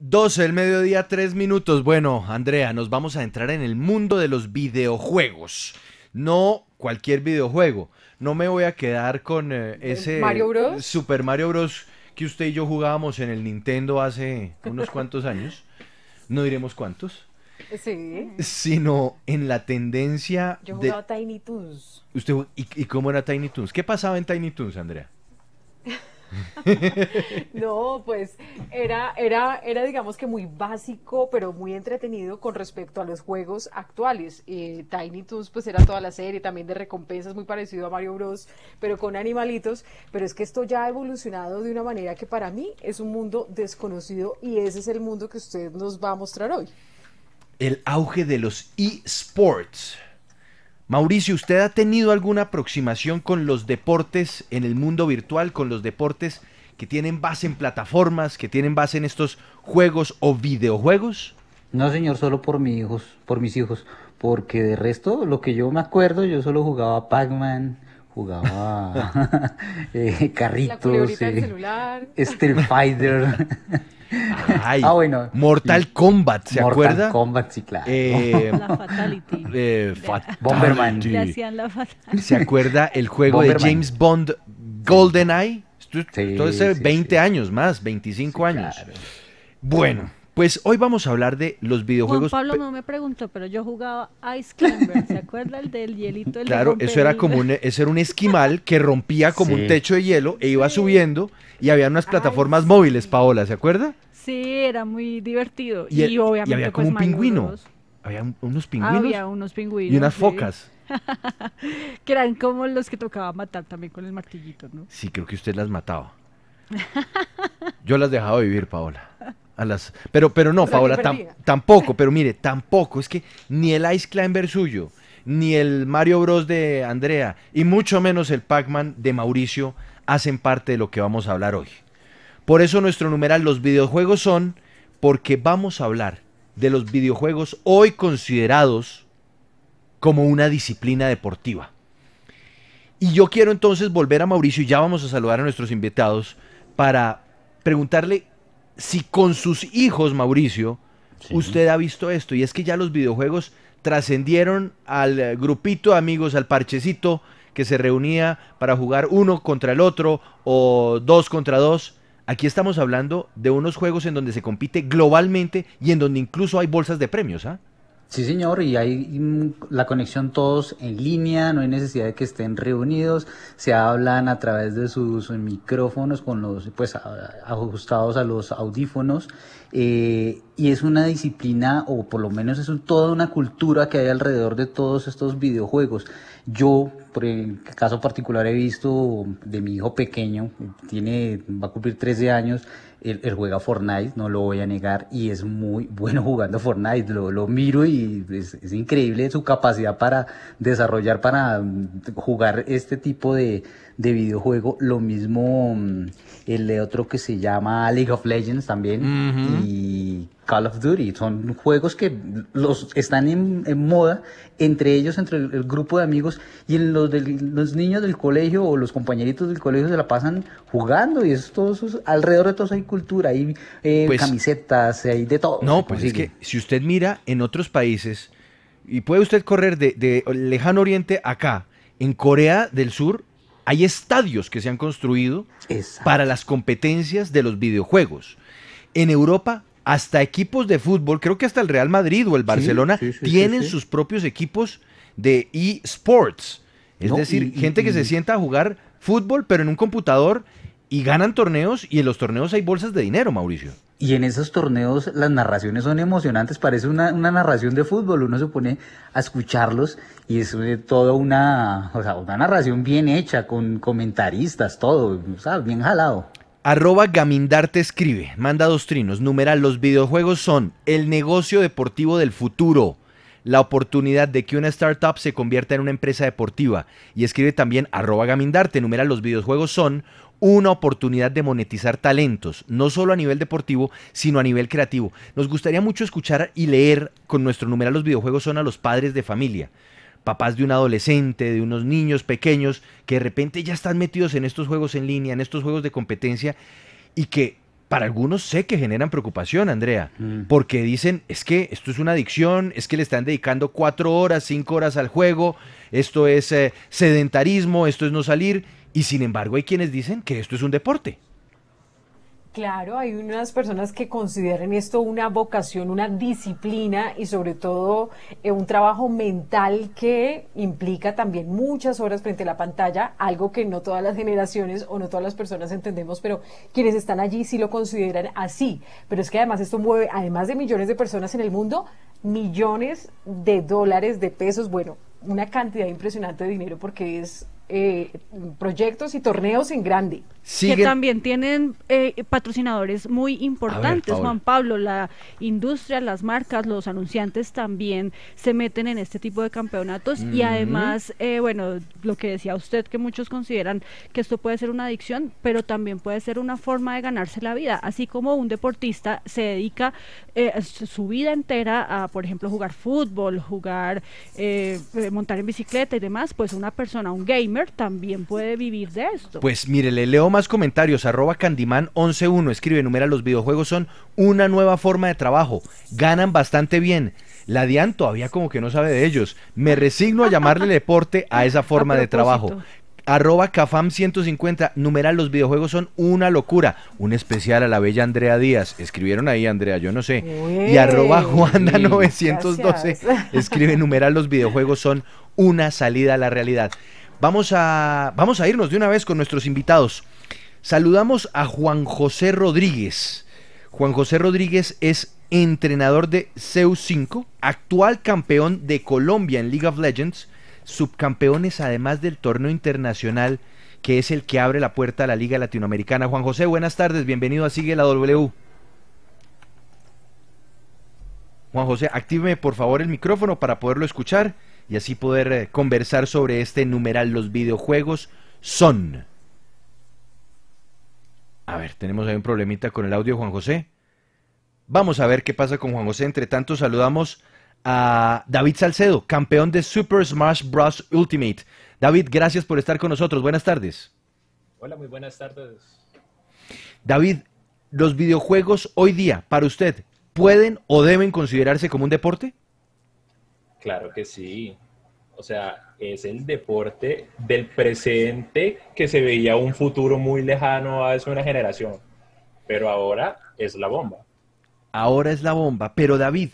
12 del mediodía, 3 minutos. Bueno, Andrea, nos vamos a entrar en el mundo de los videojuegos. No cualquier videojuego. No me voy a quedar con eh, ese Mario Bros? Super Mario Bros. que usted y yo jugábamos en el Nintendo hace unos cuantos años. No diremos cuántos. Sí. Sino en la tendencia Yo de... jugaba Tiny Toons. Usted, ¿y, y cómo era Tiny Toons? ¿Qué pasaba en Tiny Toons, Andrea? No, pues era, era, era digamos que muy básico, pero muy entretenido con respecto a los juegos actuales. Eh, Tiny Toons pues era toda la serie también de recompensas muy parecido a Mario Bros, pero con animalitos. Pero es que esto ya ha evolucionado de una manera que para mí es un mundo desconocido y ese es el mundo que usted nos va a mostrar hoy. El auge de los eSports. Mauricio, ¿usted ha tenido alguna aproximación con los deportes en el mundo virtual, con los deportes que tienen base en plataformas, que tienen base en estos juegos o videojuegos? No, señor, solo por mis hijos, por mis hijos, porque de resto, lo que yo me acuerdo, yo solo jugaba Pac-Man, jugaba eh, La carritos, eh, celular. Street Fighter, Ay, Ah, bueno. Mortal Kombat, ¿se Mortal acuerda? Kombat, sí, claro. Eh, La Fatality. eh, Fatality. Bomberman. Le hacían la fatality. ¿Se acuerda el juego de. James Bond GoldenEye? Sí, todo ese sí, 20 sí. años más, 25 Sí, años. claro. Bueno, pues hoy vamos a hablar de los Juan videojuegos. Pablo pe- no me preguntó, pero yo jugaba Ice Climber. ¿Se acuerda el del hielito? El Claro, eso era como un, eso era un esquimal que rompía como un techo de hielo e iba subiendo y había unas Ay, plataformas sí. móviles, Paola, ¿se acuerda? Sí, era muy divertido. Y el- y obviamente había como pues, un pingüino. Había un- unos pingüinos Había unos pingüinos. y unas sí, focas. Que eran como los que tocaba matar también con el martillito, ¿no? Sí, creo que usted las mataba. Yo las dejaba vivir, Paola. A las... Pero, pero no, Paola, tam- tampoco, pero mire, tampoco. Es que ni el Ice Climber suyo, ni el Mario Bros de Andrea, y mucho menos el Pac-Man de Mauricio, hacen parte de lo que vamos a hablar hoy. Por eso nuestro numeral, los videojuegos son, porque vamos a hablar de los videojuegos hoy considerados como una disciplina deportiva. Y yo quiero entonces volver a Mauricio y ya vamos a saludar a nuestros invitados para preguntarle si con sus hijos, Mauricio, Sí. usted ha visto esto. Y es que ya los videojuegos trascendieron al eh, grupito de amigos, al parchecito que se reunía para jugar uno contra el otro o dos contra dos. Aquí estamos hablando de unos juegos en donde se compite globalmente y en donde incluso hay bolsas de premios, ¿ah? Sí, señor, y hay mm, la conexión todos en línea, no hay necesidad de que estén reunidos, se hablan a través de sus micrófonos con los pues ajustados a los audífonos eh, y es una disciplina o por lo menos es toda una cultura que hay alrededor de todos estos videojuegos. Yo, por el caso particular, he visto de mi hijo pequeño, tiene, va a cumplir 13 años, él, él juega Fortnite, no lo voy a negar, y es muy bueno jugando Fortnite. Lo, lo miro y es, es increíble su capacidad para desarrollar, para mm, jugar este tipo de, de videojuego. Lo mismo mm, el de otro que se llama League of Legends también, y Call of Duty. Son juegos que los están en, en moda entre ellos, entre el, el grupo de amigos y en los, niños del colegio o los compañeritos del colegio se la pasan jugando y es todo eso- alrededor de todo eso hay cultura, hay eh, Pues- camisetas, hay de todo. No, pues es que si usted mira en otros países, y puede usted correr de, de lejano oriente acá, en Corea del Sur hay estadios que se han construido Exacto. para las competencias de los videojuegos. En Europa, hasta equipos de fútbol, creo que hasta el Real Madrid o el Barcelona, sí, sí, sí, tienen sus propios equipos de eSports. Es No, decir, y- y- gente que se sienta a jugar fútbol, pero en un computador y ganan torneos y en los torneos hay bolsas de dinero, Mauricio. Y en esos torneos las narraciones son emocionantes, parece una, una narración de fútbol, uno se pone a escucharlos y es eh, toda una, o sea, una narración bien hecha, con comentaristas, todo, o sea, bien jalado. Arroba Gamindarte escribe, manda dos trinos. Numeral, los videojuegos son el negocio deportivo del futuro, la oportunidad de que una startup se convierta en una empresa deportiva. Y escribe también arroba Gamindarte, numeral, los videojuegos son una oportunidad de monetizar talentos, no solo a nivel deportivo, sino a nivel creativo. Nos gustaría mucho escuchar y leer con nuestro numeral los videojuegos son a los padres de familia papás de un adolescente, de unos niños pequeños que de repente ya están metidos en estos juegos en línea, en estos juegos de competencia y que para algunos sé que generan preocupación, Andrea, Mm. porque dicen, es que esto es una adicción, es que le están dedicando cuatro horas, cinco horas al juego, esto es eh, sedentarismo, esto es no salir, y sin embargo hay quienes dicen que esto es un deporte. Claro, hay unas personas que consideran esto una vocación, una disciplina y sobre todo eh, un trabajo mental que implica también muchas horas frente a la pantalla, algo que no todas las generaciones o no todas las personas entendemos, pero quienes están allí sí lo consideran así. Pero es que además esto mueve, además de millones de personas en el mundo, millones de dólares, de pesos, bueno, una cantidad impresionante de dinero porque es eh, proyectos y torneos en grande. que también tienen eh, patrocinadores muy importantes. Juan Pablo, la industria, las marcas, los anunciantes también se meten en este tipo de campeonatos y además, eh, bueno, lo que decía usted, que muchos consideran que esto puede ser una adicción, pero también puede ser una forma de ganarse la vida, así como un deportista se dedica eh, su vida entera a, por ejemplo, jugar fútbol, jugar, eh, eh, montar en bicicleta y demás, pues una persona, un gamer, también puede vivir de esto. Pues mire, le leo más comentarios. Arroba Candyman111 escribe, numera, los videojuegos son una nueva forma de trabajo. Ganan bastante bien. La Dian todavía como que no sabe de ellos. Me resigno a llamarle deporte a esa forma de trabajo. Arroba Cafam150, numeral, los videojuegos son una locura. Un especial a la bella Andrea Díaz. Escribieron ahí, Andrea, yo no sé. Y arroba Uy, Juanda912 gracias. escribe, numeral, los videojuegos son una salida a la realidad. Vamos a, vamos a irnos de una vez con nuestros invitados. Saludamos a Juan José Rodríguez. Juan José Rodríguez es entrenador de Zeus 5, actual campeón de Colombia en League of Legends, subcampeones además del torneo internacional que es el que abre la puerta a la Liga Latinoamericana. Juan José, buenas tardes, bienvenido a Sigue la W. Juan José, actíveme por favor el micrófono para poderlo escuchar y así poder eh, conversar sobre este numeral. Los videojuegos son. A ver, tenemos ahí un problemita con el audio, Juan José. Vamos a ver qué pasa con Juan José. Entre tanto, saludamos a David Salcedo, campeón de Super Smash Bros. Ultimate. David, gracias por estar con nosotros. Buenas tardes. Hola, muy buenas tardes. David, los videojuegos hoy día, para usted, ¿pueden o deben considerarse como un deporte? Claro que sí. O sea, es el deporte del presente que se veía un futuro muy lejano hace una generación. Pero ahora es la bomba. ahora es la bomba. Pero David,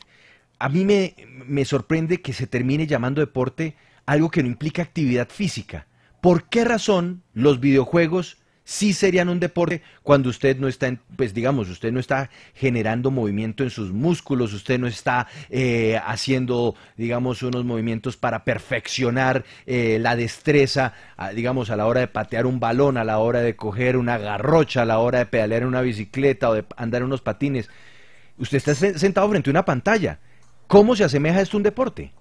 a mí me, me sorprende que se termine llamando deporte algo que no implica actividad física. ¿Por qué razón los videojuegos sí serían un deporte cuando usted no está, pues digamos, usted no está generando movimiento en sus músculos, usted no está eh, haciendo, digamos, unos movimientos para perfeccionar eh, la destreza, digamos, a la hora de patear un balón, a la hora de coger una garrocha, a la hora de pedalear una bicicleta o de andar en unos patines? Usted está se- sentado frente a una pantalla. ¿Cómo se asemeja esto a un deporte?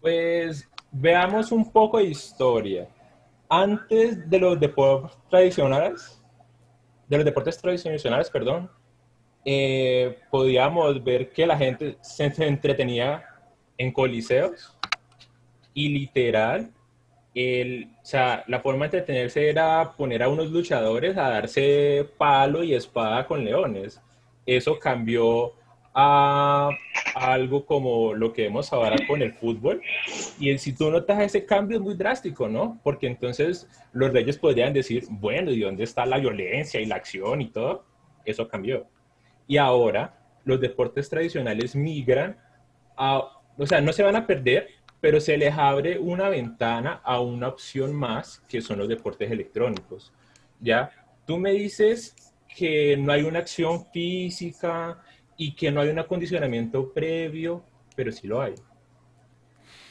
Pues veamos un poco de historia. Antes de los deportes tradicionales, de los deportes tradicionales, perdón, eh, podíamos ver que la gente se, entretenía en coliseos y literal, el, o sea, la forma de entretenerse era poner a unos luchadores a darse palo y espada con leones. Eso cambió a algo como lo que vemos ahora con el fútbol. Y si tú notas ese cambio es muy drástico, ¿no? Porque entonces los reyes podrían decir, bueno, ¿y dónde está la violencia y la acción y todo? Eso cambió. Y ahora los deportes tradicionales migran a, o sea, no se van a perder, pero se les abre una ventana a una opción más, que son los deportes electrónicos. ¿Ya? Tú me dices que no hay una acción física y que no hay un acondicionamiento previo, pero sí lo hay.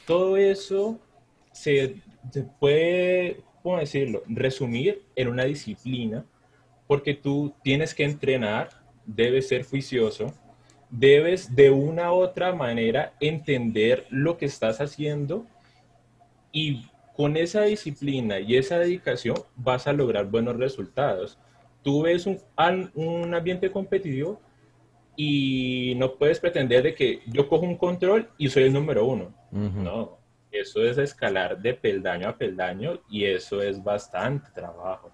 Todo eso se, puede, ¿cómo decirlo?, resumir en una disciplina, porque tú tienes que entrenar, debes ser juicioso, debes de una u otra manera entender lo que estás haciendo y con esa disciplina y esa dedicación vas a lograr buenos resultados. Tú ves un, un ambiente competitivo y no puedes pretender de que yo cojo un control y soy el número uno. No, eso es escalar de peldaño a peldaño y eso es bastante trabajo.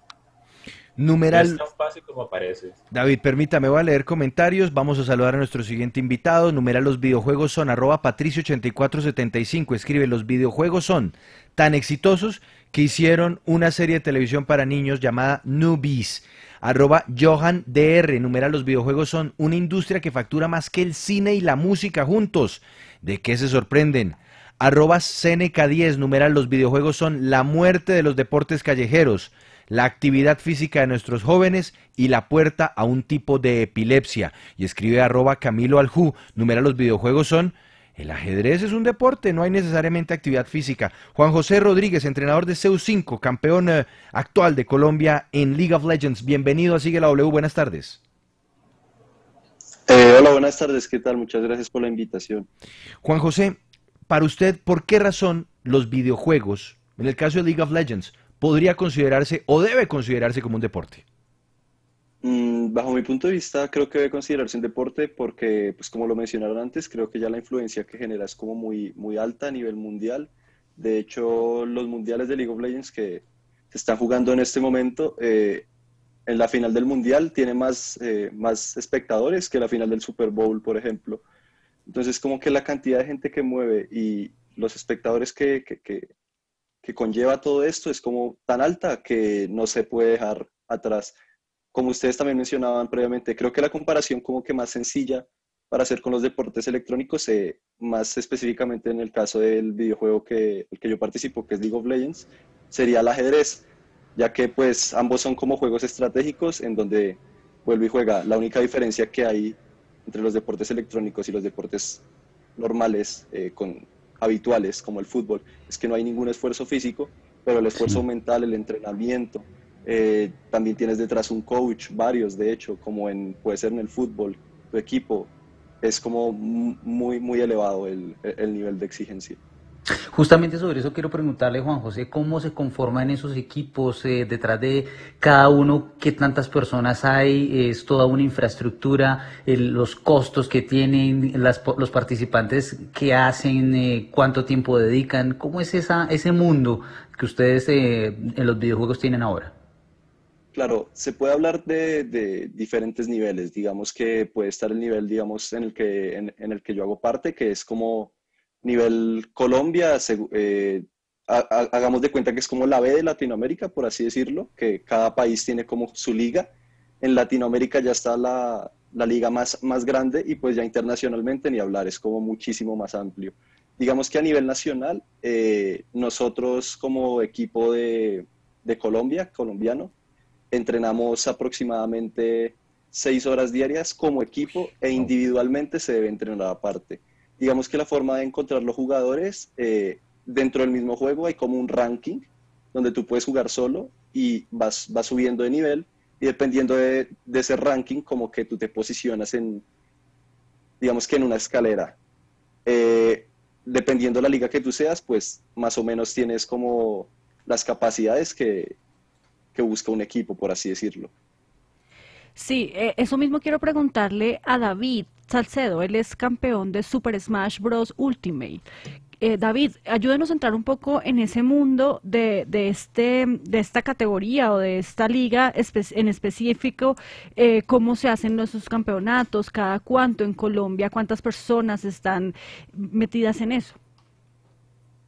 Numeral. No es tan fácil como parece. David, permítame, voy a leer comentarios. Vamos a saludar a nuestro siguiente invitado. Numeral los videojuegos son arroba patricio8475. Escribe, los videojuegos son tan exitosos que hicieron una serie de televisión para niños llamada Newbies. Arroba Johan DR. Numeral los videojuegos son una industria que factura más que el cine y la música juntos. ¿De qué se sorprenden? Arroba CNK10. Numeral los videojuegos son la muerte de los deportes callejeros la actividad física de nuestros jóvenes y la puerta a un tipo de epilepsia. Y escribe arroba Camilo Aljú. Numera los videojuegos son... El ajedrez es un deporte, no hay necesariamente actividad física. Juan José Rodríguez, entrenador de CEU5, campeón eh, actual de Colombia en League of Legends. Bienvenido a Sigue la W, buenas tardes. Eh, hola, buenas tardes, ¿qué tal? Muchas gracias por la invitación. Juan José, para usted, ¿por qué razón los videojuegos, en el caso de League of Legends, podría considerarse o debe considerarse como un deporte? Mm, bajo mi punto de vista, creo que debe considerarse un deporte porque, pues como lo mencionaron antes, creo que ya la influencia que genera es como muy, muy alta a nivel mundial. De hecho, los mundiales de League of Legends que se están jugando en este momento, eh, en la final del mundial tiene más, eh, más espectadores que la final del Super Bowl, por ejemplo. Entonces, como que la cantidad de gente que mueve y los espectadores que, que, que conlleva todo esto es como tan alta que no se puede dejar atrás. Como ustedes también mencionaban previamente, creo que la comparación como que más sencilla para hacer con los deportes electrónicos, eh, más específicamente en el caso del videojuego que, el que yo participo, que es League of Legends, sería el ajedrez, ya que pues ambos son como juegos estratégicos en donde vuelve y juega. La única diferencia que hay entre los deportes electrónicos y los deportes normales eh, con habituales como el fútbol, es que no hay ningún esfuerzo físico, pero el esfuerzo mental, el entrenamiento, eh, también tienes detrás un coach, varios de hecho, como en, puede ser en el fútbol, tu equipo, es como muy, muy elevado el, el nivel de exigencia. Justamente sobre eso quiero preguntarle, Juan José, ¿cómo se conforman esos equipos eh, detrás de cada uno? ¿Qué tantas personas hay? ¿Es toda una infraestructura? ¿Los costos que tienen los participantes? ¿Qué hacen? Eh, ¿Cuánto tiempo dedican? ¿Cómo es esa, ese mundo que ustedes eh, en los videojuegos tienen ahora? Claro, se puede hablar de, diferentes niveles. Digamos que puede estar el nivel, digamos, en el que, en el que yo hago parte, que es como nivel Colombia, eh, hagamos de cuenta que es como la B de Latinoamérica, por así decirlo, que cada país tiene como su liga. En Latinoamérica ya está la, liga más, más grande y pues ya internacionalmente ni hablar, es como muchísimo más amplio. Digamos que a nivel nacional, eh, nosotros como equipo de, de Colombia, colombiano, entrenamos aproximadamente seis horas diarias como equipo e individualmente se debe entrenar aparte digamos que la forma de encontrar los jugadores eh, dentro del mismo juego hay como un ranking donde tú puedes jugar solo y vas, vas subiendo de nivel y dependiendo de, ese ranking como que tú te posicionas en, digamos que en una escalera. Eh, dependiendo de la liga que tú seas, pues más o menos tienes como las capacidades que, que busca un equipo, por así decirlo. Sí, eh, eso mismo quiero preguntarle a David Salcedo. Él es campeón de Super Smash Bros. Ultimate. Eh, David, ayúdenos a entrar un poco en ese mundo de, de, este, de esta categoría o de esta liga en específico, eh, cómo se hacen nuestros campeonatos, cada cuánto en Colombia, cuántas personas están metidas en eso.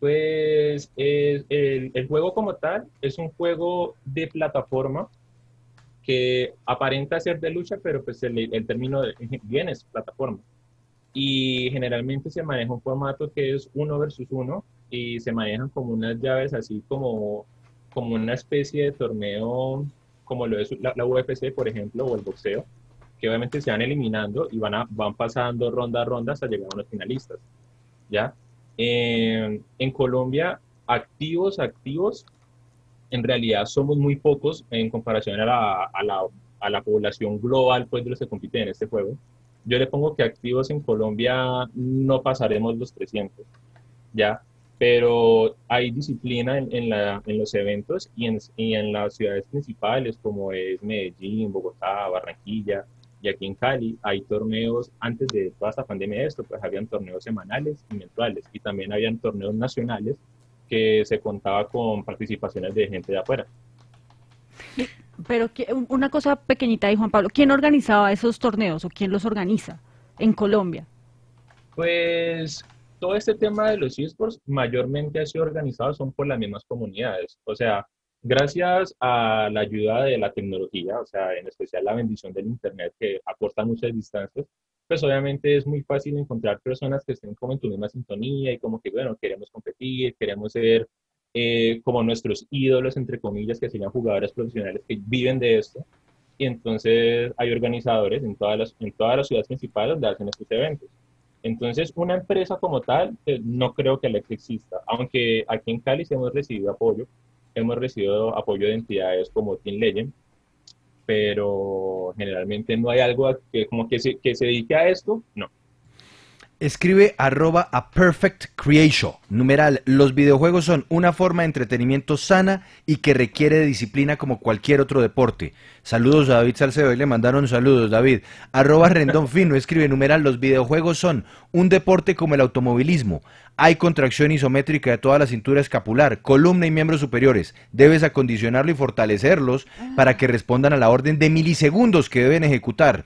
Pues el, el juego como tal es un juego de plataforma que aparenta ser de lucha, pero pues el, el término bien es plataforma. Y generalmente se maneja un formato que es uno versus uno y se manejan como unas llaves así como, como una especie de torneo como lo es la, UFC, por ejemplo, o el boxeo, que obviamente se van eliminando y van, a, van pasando ronda a ronda hasta llegar a los finalistas. ¿ya? En Colombia, activos, activos, en realidad somos muy pocos en comparación a la, a la, a la población global pues, de los que compiten en este juego. Yo le pongo que activos en Colombia no pasaremos los 300, ¿ya? Pero hay disciplina en, en, la, en los eventos y en, y en las ciudades principales como es Medellín, Bogotá, Barranquilla, y aquí en Cali hay torneos, antes de toda esta pandemia de esto, pues habían torneos semanales y mensuales, y también habían torneos nacionales que se contaba con participaciones de gente de afuera. Pero una cosa pequeñita ahí, Juan Pablo, ¿quién organizaba esos torneos o quién los organiza en Colombia? Pues todo este tema de los esports mayormente ha sido organizado son por las mismas comunidades. O sea, gracias a la ayuda de la tecnología, o sea, en especial la bendición del Internet que aporta muchas distancias, pues obviamente es muy fácil encontrar personas que estén como en tu misma sintonía y como que, bueno, queremos competir, queremos ser eh, como nuestros ídolos, entre comillas, que serían jugadores profesionales que viven de esto. Y entonces hay organizadores en todas las, en todas las ciudades principales donde hacen estos eventos. Entonces, una empresa como tal, eh, no creo que la exista, aunque aquí en Cali hemos recibido apoyo, hemos recibido apoyo de entidades como Team Legend, pero generalmente no hay algo que como que se, que se dedique a esto, no. Escribe arroba a perfect creation. Numeral, los videojuegos son una forma de entretenimiento sana y que requiere de disciplina como cualquier otro deporte. Saludos a David Salcedo, y le mandaron saludos, David. Arroba Rendón Fino, escribe numeral, los videojuegos son un deporte como el automovilismo. Hay contracción isométrica de toda la cintura escapular, columna y miembros superiores. Debes acondicionarlo y fortalecerlos para que respondan a la orden de milisegundos que deben ejecutar.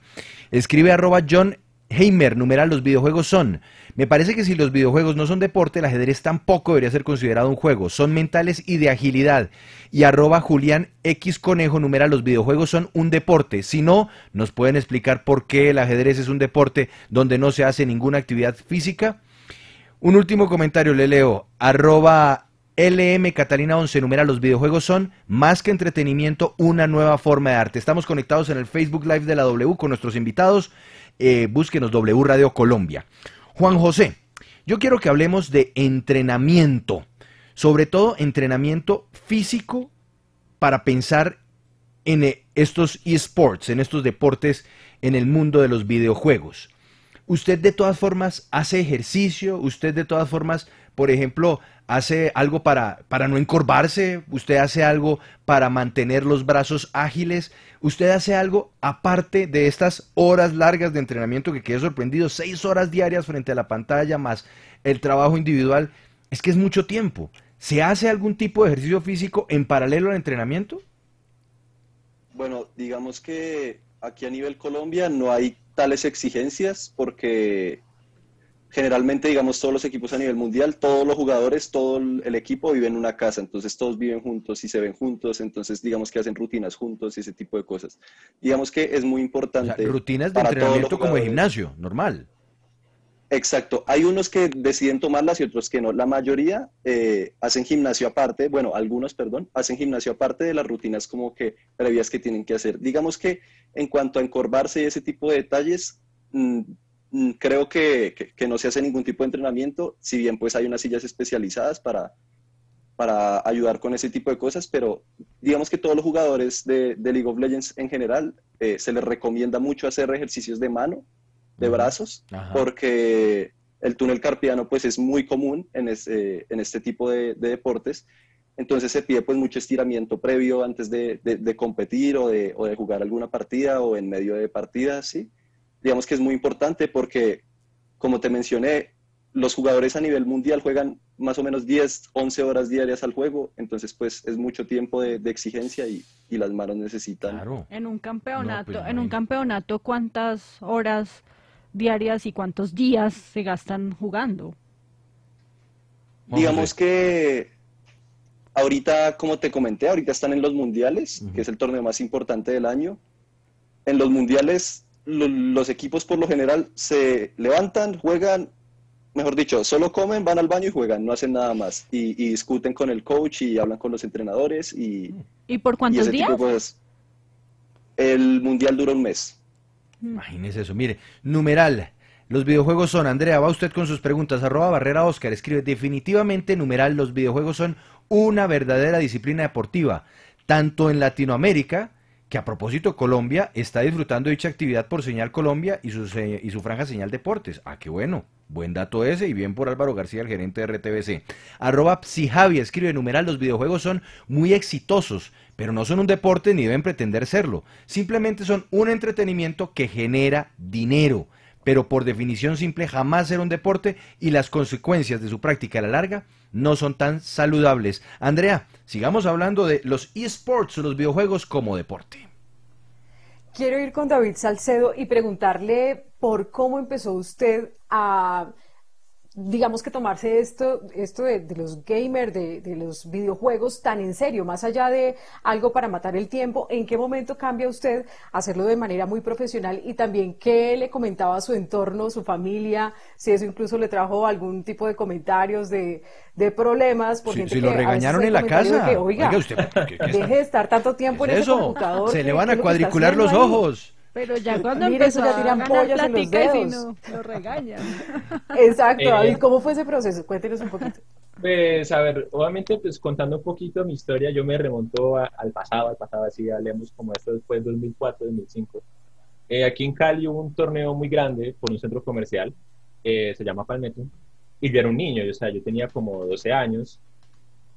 Escribe arroba John Heimer, numeral, los videojuegos son. Me parece que si los videojuegos no son deporte, el ajedrez tampoco debería ser considerado un juego. Son mentales y de agilidad. Y arroba Julián X Conejo, numeral, los videojuegos son un deporte. Si no, nos pueden explicar por qué el ajedrez es un deporte donde no se hace ninguna actividad física. Un último comentario le leo. Arroba LM Catalina 11 numera los videojuegos son más que entretenimiento, una nueva forma de arte. Estamos conectados en el Facebook Live de la W con nuestros invitados. Eh, búsquenos W Radio Colombia. Juan José, yo quiero que hablemos de entrenamiento, sobre todo entrenamiento físico para pensar en eh, estos esports, en estos deportes en el mundo de los videojuegos. Usted de todas formas hace ejercicio, usted de todas formas, por ejemplo, hace algo para, para no encorvarse, usted hace algo para mantener los brazos ágiles, usted hace algo aparte de estas horas largas de entrenamiento que quedé sorprendido, seis horas diarias frente a la pantalla más el trabajo individual, es que es mucho tiempo. ¿Se hace algún tipo de ejercicio físico en paralelo al entrenamiento? Bueno, digamos que aquí a nivel Colombia no hay tales exigencias porque generalmente, digamos, todos los equipos a nivel mundial, todos los jugadores, todo el equipo vive en una casa, entonces todos viven juntos y se ven juntos, entonces digamos que hacen rutinas juntos y ese tipo de cosas. Digamos que es muy importante. rutinas de entrenamiento como de gimnasio, normal. Exacto. Hay unos que deciden tomarlas y otros que no. La mayoría eh, hacen gimnasio aparte, bueno, algunos, perdón, hacen gimnasio aparte de las rutinas como que previas que tienen que hacer. Digamos que en cuanto a encorvarse y ese tipo de detalles, Mm, creo que, que, no se hace ningún tipo de entrenamiento, si bien pues hay unas sillas especializadas para, para ayudar con ese tipo de cosas, pero digamos que todos los jugadores de, de League of Legends en general eh, se les recomienda mucho hacer ejercicios de mano, de brazos, porque el túnel carpiano pues es muy común en, en este tipo de, de, deportes, entonces se pide pues mucho estiramiento previo antes de, de competir o, o de, jugar alguna partida o en medio de partidas, ¿sí? Digamos que es muy importante porque, como te mencioné, los jugadores a nivel mundial juegan más o menos 10, 11 horas diarias al juego, entonces pues es mucho tiempo de, exigencia y, las manos necesitan. En un campeonato, pues, en un campeonato, ¿cuántas horas diarias y cuántos días se gastan jugando? Digamos que ahorita, como te comenté, ahorita están en los mundiales, que es el torneo más importante del año. En los mundiales los equipos por lo general se levantan, juegan, mejor dicho, solo comen, van al baño y juegan, no hacen nada más. Y, discuten con el coach y hablan con los entrenadores. ¿Y, ¿Y por cuántos días? el mundial dura un mes. Imagínese eso. Mire, numeral. Los videojuegos son, Andrea, va usted con sus preguntas, arroba barrera Oscar, escribe, definitivamente, numeral, los videojuegos son una verdadera disciplina deportiva, tanto en Latinoamérica, que a propósito Colombia está disfrutando dicha actividad por Señal Colombia y su, y su franja Señal Deportes. Ah, qué bueno. Buen dato ese y bien por Álvaro García, el gerente de RTBC. Arroba Psijavi escribe numeral, los videojuegos son muy exitosos, pero no son un deporte ni deben pretender serlo. Simplemente son un entretenimiento que genera dinero. Pero por definición simple jamás será un deporte y las consecuencias de su práctica a la larga no son tan saludables. Andrea, sigamos hablando de los esports, los videojuegos como deporte. Quiero ir con David Salcedo y preguntarle por cómo empezó usted a digamos que tomarse esto, esto de, los gamers, de, los videojuegos tan en serio, más allá de algo para matar el tiempo, ¿en qué momento cambia usted hacerlo de manera muy profesional y también qué le comentaba a su entorno, su familia, si eso incluso le trajo algún tipo de comentarios de, problemas? Por si, lo regañaron en la casa, oiga, deje de estar tanto tiempo en ese computador. Se le van a cuadricular los ojos. Pero ya cuando Mire, empezó ya tiran pollas en los dedos. no, lo regañan. Exacto, David, eh, ¿cómo fue ese proceso? Cuéntenos un poquito. Pues, a ver, obviamente, pues contando un poquito mi historia, yo me remonto al pasado, al pasado, así hablemos como esto después de 2004, 2005. Eh, aquí en Cali hubo un torneo muy grande por un centro comercial, eh, se llama Palmetto, y yo era un niño, o sea, yo tenía como 12 años,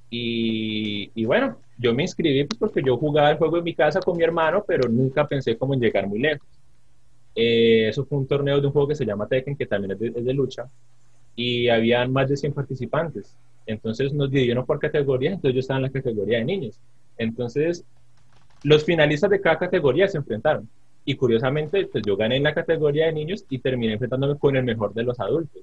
y, bueno, yo me inscribí pues, porque yo jugaba el juego en mi casa con mi hermano, pero nunca pensé como en llegar muy lejos. Eh, eso fue un torneo de un juego que se llama Tekken, que también es de, lucha, y habían más de 100 participantes. Entonces nos dividieron por categorías, entonces yo estaba en la categoría de niños. Entonces, los finalistas de cada categoría se enfrentaron. Y curiosamente, pues yo gané en la categoría de niños y terminé enfrentándome con el mejor de los adultos.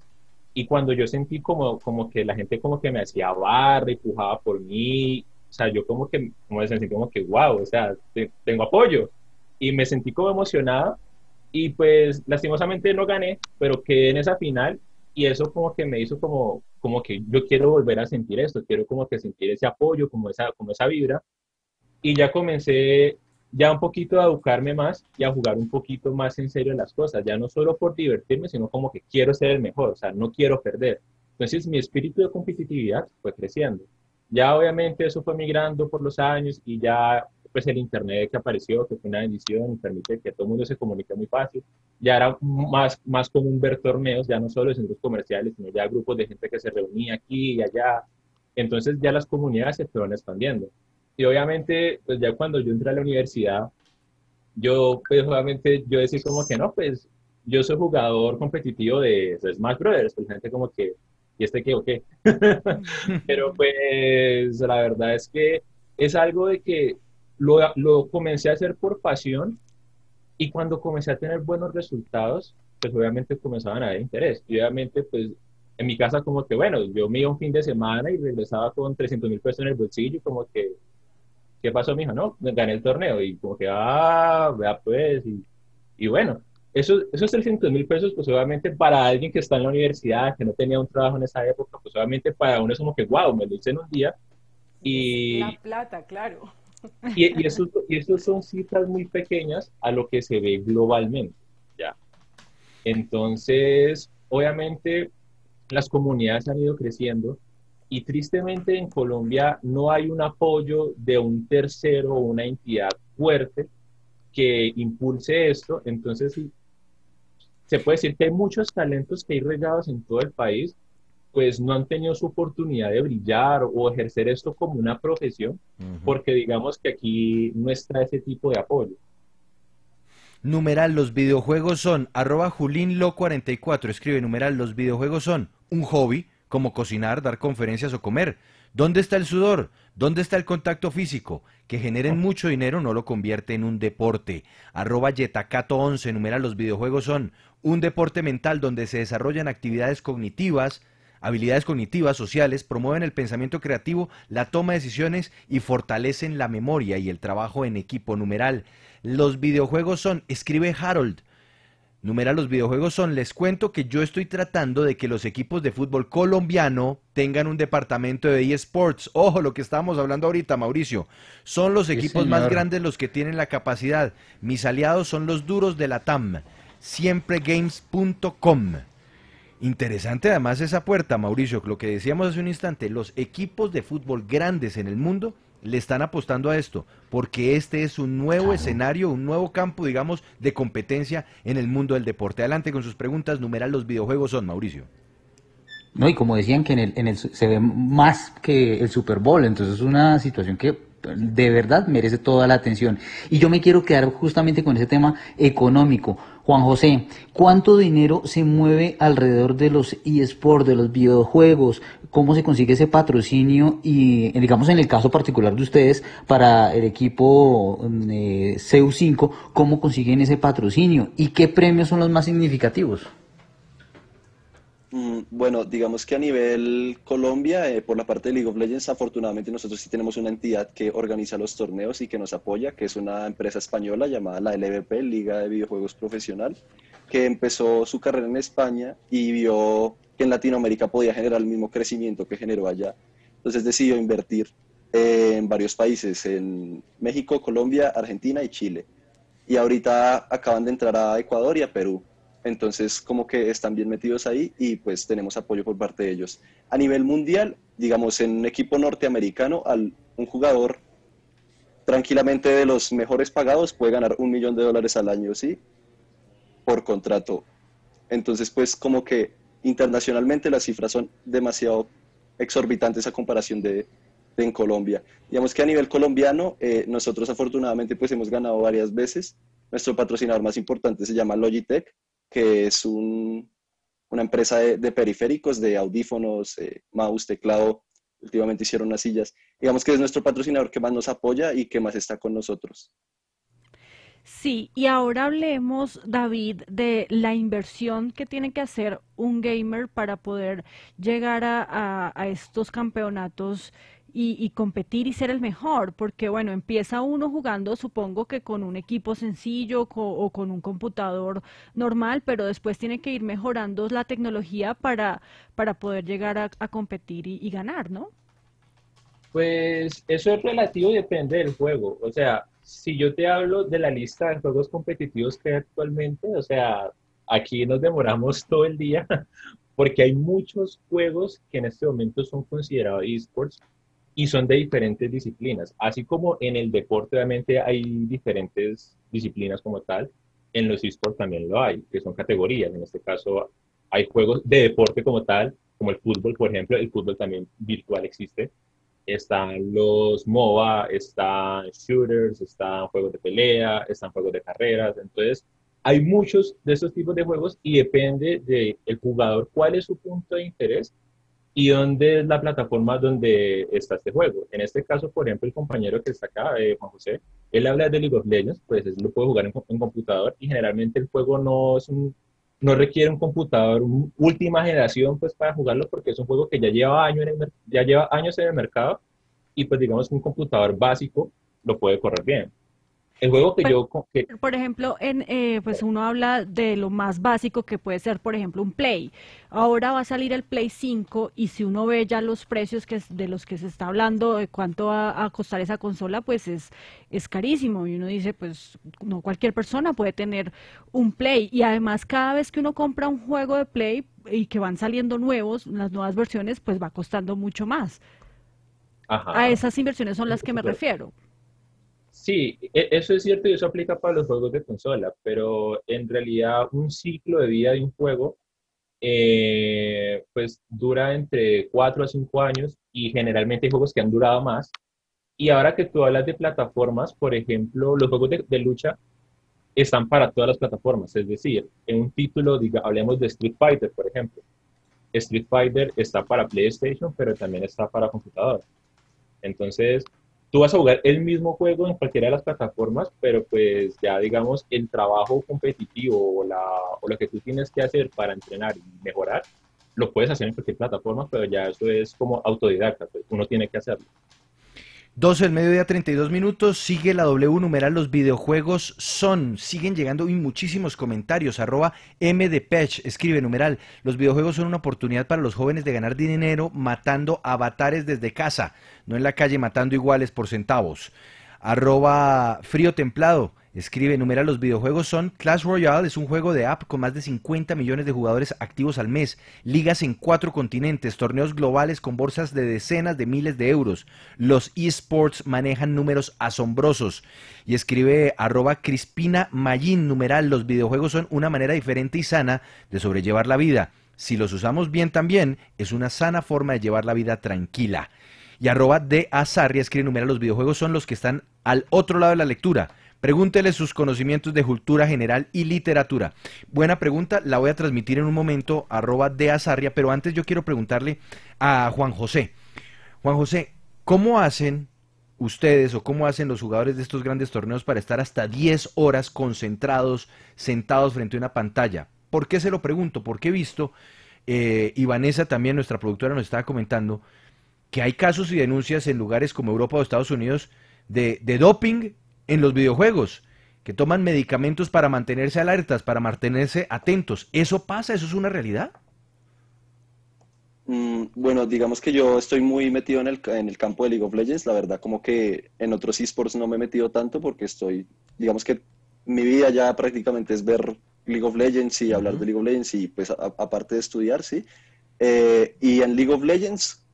Y cuando yo sentí como, como que la gente como que me hacía barra y pujaba por mí, o sea, yo como que, como me sentí como que, wow, o sea, tengo apoyo. Y me sentí como emocionada y pues lastimosamente no gané, pero quedé en esa final y eso como que me hizo como, como que yo quiero volver a sentir esto, quiero como que sentir ese apoyo, como esa, como esa vibra. Y ya comencé ya un poquito a educarme más y a jugar un poquito más en serio las cosas, ya no solo por divertirme, sino como que quiero ser el mejor, o sea, no quiero perder. Entonces mi espíritu de competitividad fue creciendo. Ya obviamente eso fue migrando por los años y ya pues el internet que apareció, que fue una bendición permite que todo el mundo se comunique muy fácil. Ya era más, más común ver torneos, ya no solo en centros comerciales, sino ya grupos de gente que se reunía aquí y allá. Entonces ya las comunidades se fueron expandiendo. Y obviamente, pues ya cuando yo entré a la universidad, yo, pues obviamente, yo decía como que no, pues yo soy jugador competitivo de, Smash Brothers, pues gente como que, ¿y este qué o qué? Pero pues la verdad es que es algo de que lo, lo comencé a hacer por pasión y cuando comencé a tener buenos resultados, pues obviamente comenzaban a haber interés. Y obviamente, pues en mi casa como que, bueno, yo me iba un fin de semana y regresaba con 300 mil pesos en el bolsillo, como que ¿qué pasó, mijo? No, gané el torneo y como que, ah, vea pues, y, bueno, eso, esos 300 mil pesos, pues obviamente para alguien que está en la universidad, que no tenía un trabajo en esa época, pues obviamente para uno es como que, wow, me lo hice en un día. Y, la plata, claro. Y, y, eso, y eso son cifras muy pequeñas a lo que se ve globalmente, ¿ya? Entonces, obviamente, las comunidades han ido creciendo y tristemente en Colombia no hay un apoyo de un tercero o una entidad fuerte que impulse esto. Entonces, se puede decir que hay muchos talentos que hay regados en todo el país, pues no han tenido su oportunidad de brillar o ejercer esto como una profesión, porque digamos que aquí no está ese tipo de apoyo. Numeral, los videojuegos son, arroba julinlo44, escribe numeral, los videojuegos son un hobby, como cocinar, dar conferencias o comer. ¿Dónde está el sudor? ¿Dónde está el contacto físico? Que generen mucho dinero no lo convierte en un deporte. Arroba Yetacato11 numera los videojuegos son un deporte mental donde se desarrollan actividades cognitivas, habilidades cognitivas, sociales, promueven el pensamiento creativo, la toma de decisiones y fortalecen la memoria y el trabajo en equipo numeral. Los videojuegos son, escribe Harold, Numera los videojuegos son, les cuento que yo estoy tratando de que los equipos de fútbol colombiano tengan un departamento de eSports. Ojo, lo que estábamos hablando ahorita, Mauricio. Son los equipos más grandes los que tienen la capacidad. Mis aliados son los duros de la TAM. Siempregames.com. Interesante además esa puerta, Mauricio, lo que decíamos hace un instante, los equipos de fútbol grandes en el mundo le están apostando a esto, porque este es un nuevo escenario, un nuevo campo, digamos, de competencia en el mundo del deporte. Adelante con sus preguntas, numeral los videojuegos son, Mauricio. No, y como decían que en el, en el se ve más que el Super Bowl, entonces es una situación que de verdad merece toda la atención. Y yo me quiero quedar justamente con ese tema económico. Juan José, ¿cuánto dinero se mueve alrededor de los eSports, de los videojuegos? ¿Cómo se consigue ese patrocinio? Y digamos en el caso particular de ustedes, para el equipo eh, CU5, ¿cómo consiguen ese patrocinio? ¿Y qué premios son los más significativos? Mm, bueno, digamos que a nivel Colombia, eh, por la parte de League of Legends, afortunadamente nosotros sí tenemos una entidad que organiza los torneos y que nos apoya, que es una empresa española llamada la LVP, Liga de Videojuegos Profesional, que empezó su carrera en España y vio que en Latinoamérica podía generar el mismo crecimiento que generó allá. Entonces decidió invertir en varios países, en México, Colombia, Argentina y Chile. Y ahorita acaban de entrar a Ecuador y a Perú. Entonces, como que están bien metidos ahí y pues tenemos apoyo por parte de ellos. A nivel mundial, digamos, en un equipo norteamericano, al, un jugador tranquilamente de los mejores pagados puede ganar un millón de dólares al año, ¿sí? Por contrato. Entonces, pues como que internacionalmente las cifras son demasiado exorbitantes a comparación de, en Colombia. Digamos que a nivel colombiano, eh, nosotros afortunadamente pues hemos ganado varias veces. Nuestro patrocinador más importante se llama Logitech que es una empresa de, periféricos, de audífonos, eh, mouse, teclado. Últimamente hicieron unas sillas. Digamos que es nuestro patrocinador que más nos apoya y que más está con nosotros. Sí, y ahora hablemos, David, de la inversión que tiene que hacer un gamer para poder llegar a estos campeonatos y, competir y ser el mejor, porque bueno, empieza uno jugando, supongo que con un equipo sencillo o con un computador normal, pero después tiene que ir mejorando la tecnología para, para poder llegar a, competir y, ganar, ¿no? Pues eso es relativo y depende del juego. O sea, si yo te hablo de la lista de juegos competitivos que hay actualmente, o sea, aquí nos demoramos todo el día porque hay muchos juegos que en este momento son considerados esports y son de diferentes disciplinas. Así como en el deporte obviamente hay diferentes disciplinas como tal, en los esports también lo hay, que son categorías. En este caso hay juegos de deporte como tal, como el fútbol, por ejemplo, el fútbol también virtual existe. Están los MOBA, están shooters, están juegos de pelea, están juegos de carreras. Entonces, hay muchos de esos tipos de juegos y depende del jugador cuál es su punto de interés y dónde es la plataforma donde está este juego. En este caso, por ejemplo, el compañero que está acá, eh, Juan José, él habla de League Legends, pues él lo puede jugar en, computador y generalmente el juego no, es un, no requiere un computador última generación pues para jugarlo porque es un juego que ya lleva, años en el, ya lleva años en el mercado y pues digamos que un computador básico lo puede correr bien. El juego que yo... Por ejemplo, en, eh, pues uno habla de lo más básico que puede ser, por ejemplo, un Play. Ahora va a salir el Play 5 y si uno ve ya los precios que de los que se está hablando, de cuánto va a costar esa consola, pues es, es carísimo. Y uno dice, pues no cualquier persona puede tener un Play. Y además cada vez que uno compra un juego de Play y que van saliendo nuevos, las nuevas versiones, pues va costando mucho más. A esas inversiones son las que me refiero. Sí, e, eso es cierto y eso aplica para los juegos de consola, pero en realidad un ciclo de vida de un juego eh, pues dura entre 4 a 5 años y generalmente hay juegos que han durado más. Y ahora que tú hablas de plataformas, por ejemplo, los juegos de, lucha están para todas las plataformas, es decir, en un título, diga, hablemos de Street Fighter, por ejemplo. Street Fighter está para PlayStation, pero también está para computador. Entonces, tú vas a jugar el mismo juego en cualquiera de las plataformas, pero pues ya digamos el trabajo competitivo o, la, o lo que tú tienes que hacer para entrenar y mejorar, lo puedes hacer en cualquier plataforma, pero ya eso es como autodidacta, pues uno tiene que hacerlo. 12 del mediodía, 32 minutos. Sigue la W numeral. Los videojuegos son. Siguen llegando y muchísimos comentarios. Arroba M de Pech. Escribe numeral. Los videojuegos son una oportunidad para los jóvenes de ganar dinero matando avatares desde casa. No en la calle matando iguales por centavos. Arroba Frío Templado. Escribe, numera los videojuegos son Clash Royale, es un juego de app con más de 50 millones de jugadores activos al mes, ligas en cuatro continentes, torneos globales con bolsas de decenas de miles de euros. Los esports manejan números asombrosos. Y escribe arroba Crispina Mayín, numeral, los videojuegos son una manera diferente y sana de sobrellevar la vida. Si los usamos bien también, es una sana forma de llevar la vida tranquila. Y arroba de Azarria escribe numera los videojuegos son los que están al otro lado de la lectura. Pregúntele sus conocimientos de cultura general y literatura. Buena pregunta, la voy a transmitir en un momento, arroba de Azarria, pero antes yo quiero preguntarle a Juan José. Juan José, ¿cómo hacen ustedes o cómo hacen los jugadores de estos grandes torneos para estar hasta 10 horas concentrados, sentados frente a una pantalla? ¿Por qué se lo pregunto? Porque he visto, eh, y Vanessa también, nuestra productora, nos estaba comentando, que hay casos y denuncias en lugares como Europa o Estados Unidos de, de doping en los videojuegos, que toman medicamentos para mantenerse alertas, para mantenerse atentos. ¿Eso pasa? ¿Eso es una realidad? Mm, bueno, digamos que yo estoy muy metido en el, en el campo de League of Legends. La verdad, como que en otros esports no me he metido tanto porque estoy, digamos que mi vida ya prácticamente es ver League of Legends y hablar de League of Legends y pues aparte de estudiar, sí. Eh, y en League of Legends,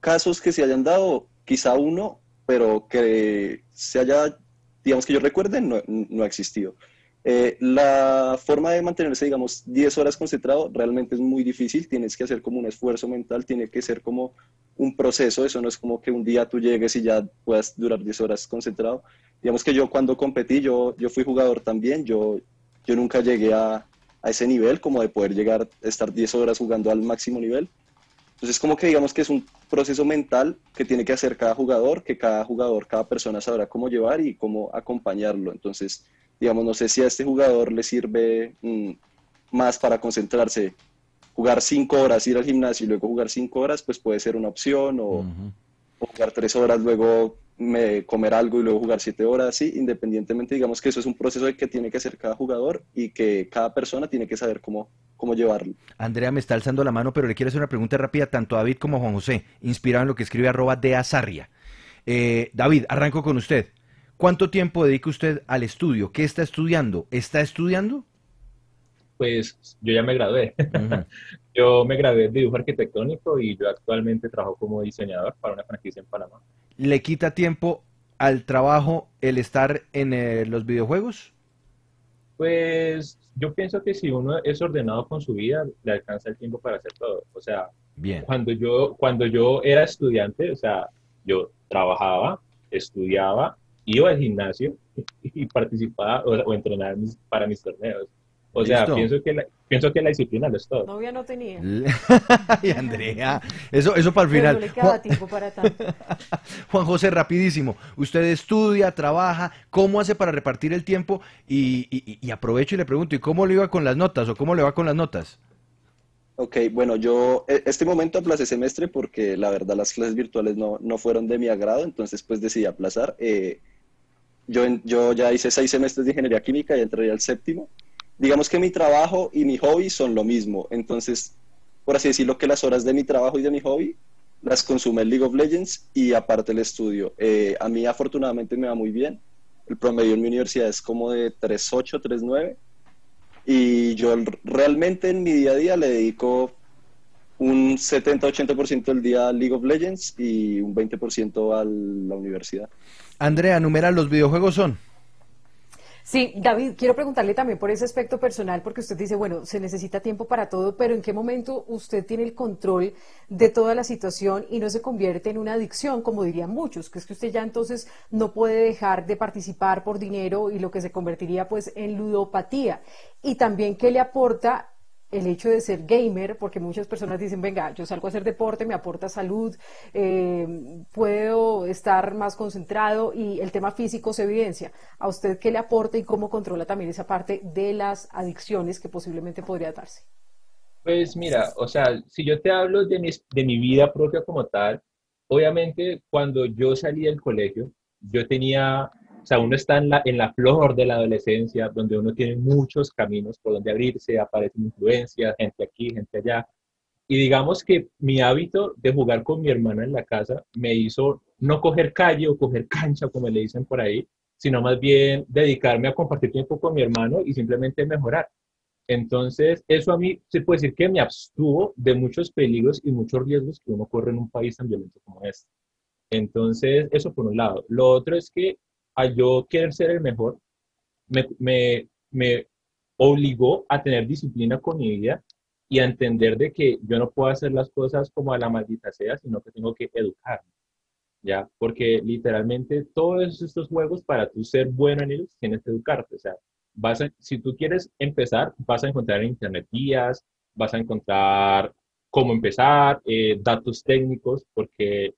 casos que se hayan dado, quizá uno, pero que se haya, digamos que yo recuerde, no, no ha existido. Eh, la forma de mantenerse, digamos, 10 horas concentrado realmente es muy difícil, tienes que hacer como un esfuerzo mental, tiene que ser como un proceso, eso no es como que un día tú llegues y ya puedas durar 10 horas concentrado. Digamos que yo cuando competí, yo, yo fui jugador también, yo, yo nunca llegué a, a ese nivel, como de poder llegar a estar 10 horas jugando al máximo nivel. Entonces, como que digamos que es un proceso mental que tiene que hacer cada jugador, que cada jugador, cada persona sabrá cómo llevar y cómo acompañarlo. Entonces, digamos, no sé si a este jugador le sirve mm, más para concentrarse. Jugar cinco horas, ir al gimnasio y luego jugar cinco horas, pues puede ser una opción, o, jugar tres horas, luego me, comer algo y luego jugar siete horas, sí, independientemente, digamos que eso es un proceso que tiene que hacer cada jugador y que cada persona tiene que saber cómo, cómo llevarlo. Andrea me está alzando la mano, pero le quiero hacer una pregunta rápida tanto a David como a Juan José, inspirado en lo que escribe arroba de Azarria. Eh, David, arranco con usted. ¿Cuánto tiempo dedica usted al estudio? ¿Qué está estudiando? ¿Está estudiando? Pues yo ya me gradué. yo me gradué de dibujo arquitectónico y yo actualmente trabajo como diseñador para una franquicia en Panamá. ¿Le quita tiempo al trabajo el estar en eh, los videojuegos? Pues yo pienso que si uno es ordenado con su vida, le alcanza el tiempo para hacer todo. O sea, Bien. Cuando, yo, cuando yo era estudiante, o sea, yo trabajaba, estudiaba iba al gimnasio y participaba o, entrenaba para mis torneos. O sea, pienso que, la, pienso que la disciplina lo es todo. Novia no tenía. y Andrea, eso, eso para el final. no le queda tiempo para tanto. Juan José, rapidísimo. Usted estudia, trabaja, ¿cómo hace para repartir el tiempo? Y, y, y aprovecho y le pregunto, ¿y cómo le iba con las notas o cómo le va con las notas? Ok, bueno, yo e, este momento aplacé semestre porque la verdad las clases virtuales no, no fueron de mi agrado, entonces pues decidí aplazar. Eh, yo, yo ya hice seis semestres de ingeniería química y entré al séptimo. Digamos que mi trabajo y mi hobby son lo mismo. Entonces, por así decirlo, que las horas de mi trabajo y de mi hobby las consume el League of Legends y aparte el estudio. Eh, a mí afortunadamente me va muy bien. El promedio en mi universidad es como de 3.8, 3.9. Y yo realmente en mi día a día le dedico un 70-80% del día a League of Legends y un 20% a la universidad. Andrea, numera, los videojuegos son. Sí, David, quiero preguntarle también por ese aspecto personal, porque usted dice, bueno, se necesita tiempo para todo, pero ¿en qué momento usted tiene el control de toda la situación y no se convierte en una adicción, como dirían muchos, que es que usted ya entonces no puede dejar de participar por dinero y lo que se convertiría pues en ludopatía? Y también, ¿qué le aporta el hecho de ser gamer, porque muchas personas dicen, venga, yo salgo a hacer deporte, me aporta salud, eh, puedo estar más concentrado y el tema físico se evidencia. ¿A usted qué le aporta y cómo controla también esa parte de las adicciones que posiblemente podría darse? Pues mira, o sea, si yo te hablo de mi, de mi vida propia como tal, obviamente cuando yo salí del colegio, yo tenía o sea, uno está en la, en la flor de la adolescencia, donde uno tiene muchos caminos por donde abrirse, aparecen influencias, gente aquí, gente allá. Y digamos que mi hábito de jugar con mi hermana en la casa me hizo no coger calle o coger cancha, como le dicen por ahí, sino más bien dedicarme a compartir tiempo con mi hermano y simplemente mejorar. Entonces, eso a mí se puede decir que me abstuvo de muchos peligros y muchos riesgos que uno corre en un país tan violento como este. Entonces, eso por un lado. Lo otro es que a yo querer ser el mejor, me, me, me obligó a tener disciplina con vida y a entender de que yo no puedo hacer las cosas como a la maldita sea, sino que tengo que educarme. ¿ya? Porque literalmente todos estos juegos, para tú ser bueno en ellos, tienes que educarte, o sea, vas si tú quieres empezar, vas a encontrar en internet guías, vas a encontrar cómo empezar, eh, datos técnicos, porque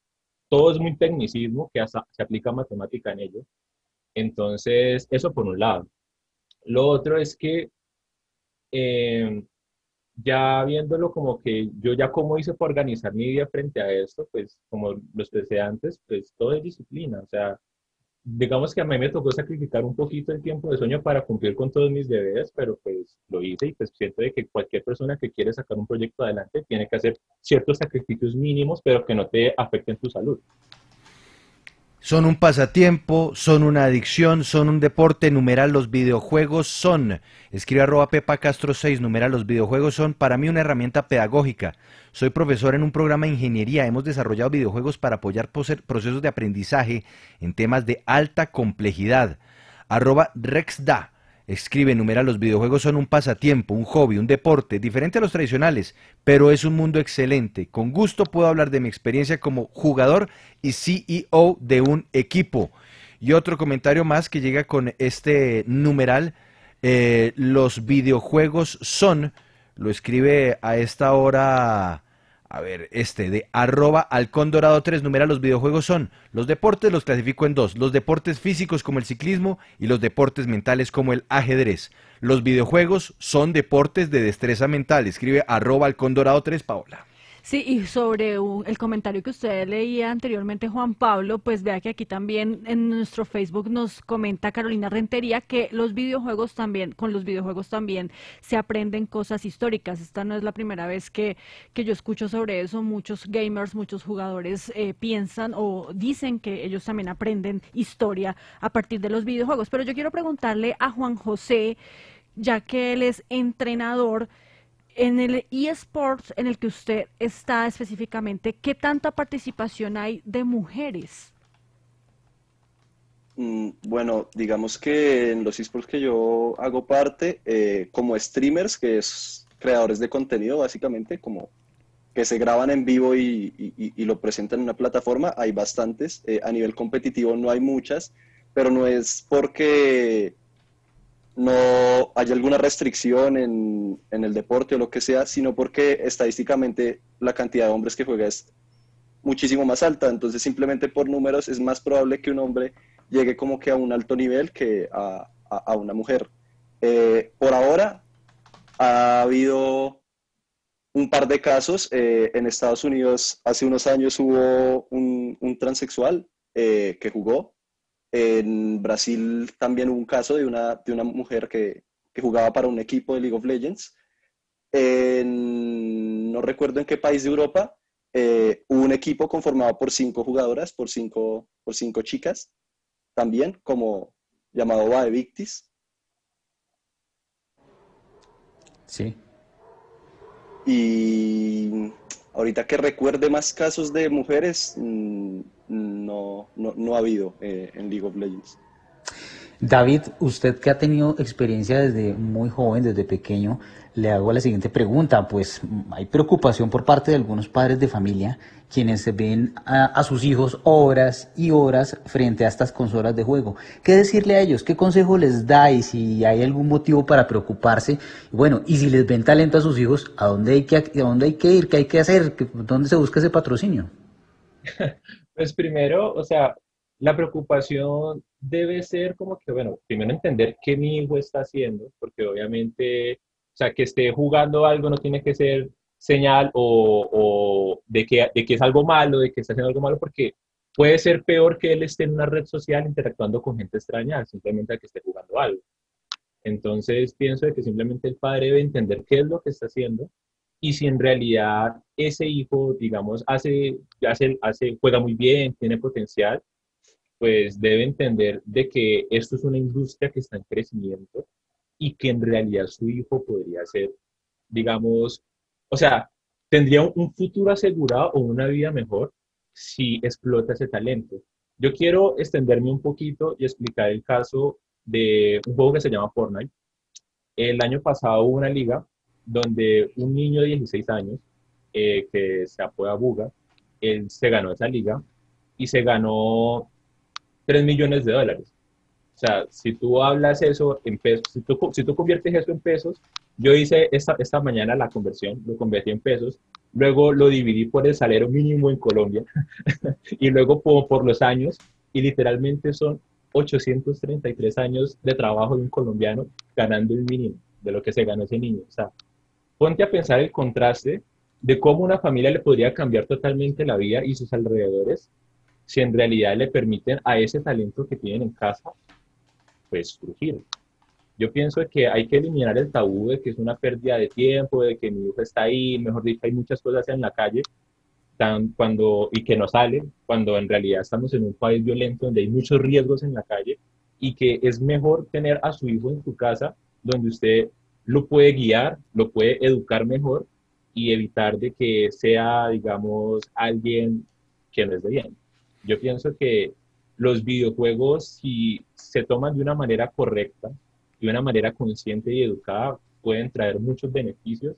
todo es muy tecnicismo que se aplica matemática en ello. Entonces, eso por un lado. Lo otro es que eh, ya viéndolo como que yo ya como hice para organizar mi vida frente a esto, pues como lo expresé antes, pues todo es disciplina. O sea, digamos que a mí me tocó sacrificar un poquito el tiempo de sueño para cumplir con todos mis deberes, pero pues lo hice y pues siento de que cualquier persona que quiere sacar un proyecto adelante tiene que hacer ciertos sacrificios mínimos, pero que no te afecten tu salud. Son un pasatiempo, son una adicción, son un deporte, numeral los videojuegos son. Escribe arroba Pepa Castro 6, numeral los videojuegos son para mí una herramienta pedagógica. Soy profesor en un programa de ingeniería, hemos desarrollado videojuegos para apoyar procesos de aprendizaje en temas de alta complejidad. Arroba Rexda, Escribe, numera, los videojuegos son un pasatiempo, un hobby, un deporte, diferente a los tradicionales, pero es un mundo excelente. Con gusto puedo hablar de mi experiencia como jugador y CEO de un equipo. Y otro comentario más que llega con este numeral, eh, los videojuegos son, lo escribe a esta hora a ver, este de arroba halcón dorado 3, numera los videojuegos son, los deportes los clasifico en dos, los deportes físicos como el ciclismo y los deportes mentales como el ajedrez. Los videojuegos son deportes de destreza mental, escribe arroba halcón dorado 3, Paola. Sí, y sobre el comentario que usted leía anteriormente, Juan Pablo, pues vea que aquí también en nuestro Facebook nos comenta Carolina Rentería que los videojuegos también, con los videojuegos también se aprenden cosas históricas. Esta no es la primera vez que, que yo escucho sobre eso. Muchos gamers, muchos jugadores eh, piensan o dicen que ellos también aprenden historia a partir de los videojuegos. Pero yo quiero preguntarle a Juan José, ya que él es entrenador, en el eSports en el que usted está específicamente, ¿qué tanta participación hay de mujeres? Mm, bueno, digamos que en los esports que yo hago parte, eh, como streamers, que es creadores de contenido básicamente, como que se graban en vivo y, lo presentan en una plataforma, hay bastantes. Eh, a nivel competitivo no hay muchas, pero no es porque no hay alguna restricción en, el deporte o lo que sea, sino porque estadísticamente la cantidad de hombres que juega es muchísimo más alta. Entonces, simplemente por números es más probable que un hombre llegue como que a un alto nivel que a, una mujer. Eh, por ahora, ha habido un par de casos. Eh, en Estados Unidos, hace unos años hubo un, transexual eh, que jugó en Brasil también hubo un caso de una, de una mujer que, jugaba para un equipo de League of Legends. no recuerdo en qué país de Europa, eh, hubo un equipo conformado por cinco jugadoras, por cinco, por cinco chicas, también como llamado Bae Victis. Sí. Y ahorita que recuerde más casos de mujeres, mm, no, no, ha habido eh, en League of Legends. David, usted que ha tenido experiencia desde muy joven, desde pequeño, le hago la siguiente pregunta. Pues hay preocupación por parte de algunos padres de familia quienes ven a, sus hijos horas y horas frente a estas consolas de juego. ¿Qué decirle a ellos? ¿Qué consejo les da? Y si hay algún motivo para preocuparse. Bueno, y si les ven talento a sus hijos, ¿a dónde hay que, a dónde hay que ir? ¿Qué hay que hacer? ¿Dónde se busca ese patrocinio? Pues primero, o sea, la preocupación debe ser como que, bueno, primero entender qué mi hijo está haciendo, porque obviamente, o sea, que esté jugando algo no tiene que ser señal o, de, que, de que es algo malo, de que está haciendo algo malo, porque puede ser peor que él esté en una red social interactuando con gente extraña, simplemente a que esté jugando algo. Entonces, pienso de que simplemente el padre debe entender qué es lo que está haciendo y si en realidad ese hijo, digamos, hace, hace, hace, juega muy bien, tiene potencial, pues debe entender de que esto es una industria que está en crecimiento y que en realidad su hijo podría ser, digamos, o sea, tendría un futuro asegurado o una vida mejor si explota ese talento. Yo quiero extenderme un poquito y explicar el caso de un juego que se llama Fortnite. El año pasado hubo una liga donde un niño de 16 años, eh, que se apoda Buga, él se ganó esa liga y se ganó 3 millones de dólares. O sea, si tú hablas eso en pesos, si tú, si tú conviertes eso en pesos, yo hice esta, esta mañana la conversión, lo convertí en pesos, luego lo dividí por el salario mínimo en Colombia y luego por, por los años y literalmente son 833 años de trabajo de un colombiano ganando el mínimo de lo que se ganó ese niño. O sea, ponte a pensar el contraste de cómo una familia le podría cambiar totalmente la vida y sus alrededores si en realidad le permiten a ese talento que tienen en casa, pues surgir. Yo pienso que hay que eliminar el tabú de que es una pérdida de tiempo, de que mi hijo está ahí, mejor dicho, hay muchas cosas en la calle cuando, y que no salen, cuando en realidad estamos en un país violento donde hay muchos riesgos en la calle y que es mejor tener a su hijo en su casa donde usted lo puede guiar, lo puede educar mejor y evitar de que sea, digamos, alguien que no es de bien. Yo pienso que los videojuegos, si se toman de una manera correcta, de una manera consciente y educada, pueden traer muchos beneficios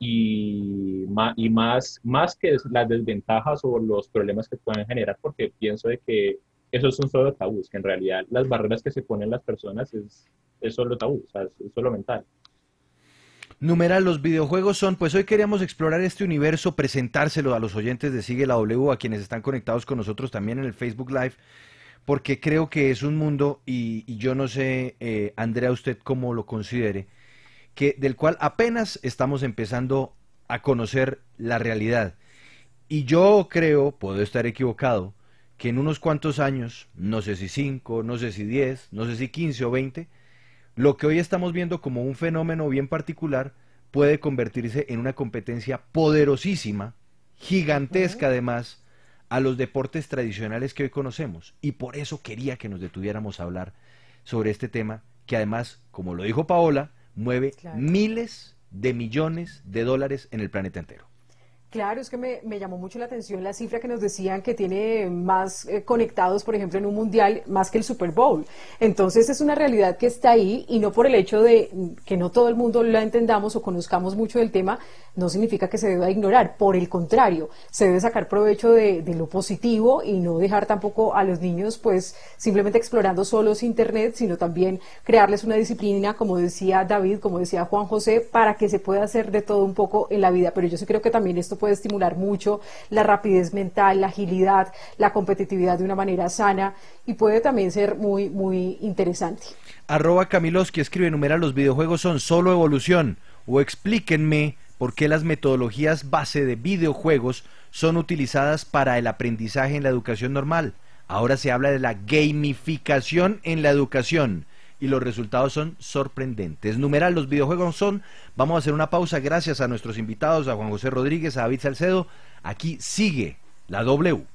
y, más, más, que las desventajas o los problemas que pueden generar, porque pienso de que esos son solo tabús, que en realidad las barreras que se ponen las personas es solo tabú, o sea, es solo mental. Numeral, los videojuegos son, pues hoy queríamos explorar este universo, presentárselo a los oyentes de Sigue la W, a quienes están conectados con nosotros también en el Facebook Live, porque creo que es un mundo, y, yo no sé, eh, Andrea, usted cómo lo considere, que del cual apenas estamos empezando a conocer la realidad. Y yo creo, puedo estar equivocado, que en unos cuantos años, no sé si cinco, no sé si diez, no sé si quince o veinte, lo que hoy estamos viendo como un fenómeno bien particular puede convertirse en una competencia poderosísima, gigantesca además, a los deportes tradicionales que hoy conocemos. Y por eso quería que nos detuviéramos a hablar sobre este tema, que además, como lo dijo Paola, mueve miles de millones de dólares en el planeta entero. Claro, es que me, llamó mucho la atención la cifra que nos decían que tiene más eh, conectados, por ejemplo, en un mundial, más que el Super Bowl. Entonces es una realidad que está ahí y no por el hecho de que no todo el mundo la entendamos o conozcamos mucho del tema, no significa que se deba ignorar. Por el contrario, se debe sacar provecho de, lo positivo y no dejar tampoco a los niños pues simplemente explorando solos Internet, sino también crearles una disciplina, como decía David, como decía Juan José, para que se pueda hacer de todo un poco en la vida. Pero yo sí creo que también esto puede estimular mucho la rapidez mental, la agilidad, la competitividad de una manera sana y puede también ser muy, muy interesante. Arroba escribe, numera los videojuegos son solo evolución o explíquenme por qué las metodologías base de videojuegos son utilizadas para el aprendizaje en la educación normal. Ahora se habla de la gamificación en la educación y los resultados son sorprendentes. Numeral, los videojuegos son. Vamos a hacer una pausa gracias a nuestros invitados, a Juan José Rodríguez, a David Salcedo. Aquí sigue la W.